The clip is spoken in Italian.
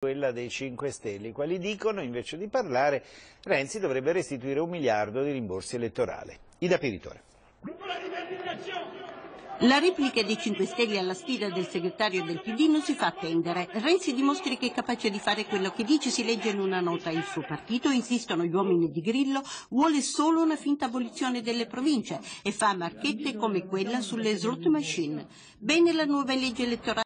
quella dei 5 Stelle, i quali dicono invece di parlare Renzi dovrebbe restituire un miliardo di rimborsi elettorali. Ida Piritore. La replica dei 5 Stelle alla sfida del segretario del PD non si fa attendere. Renzi dimostri che è capace di fare quello che dice, si legge in una nota il suo partito, insistono gli uomini di Grillo, vuole solo una finta abolizione delle province e fa marchette come quella sulle slot machine. Bene la nuova legge elettorale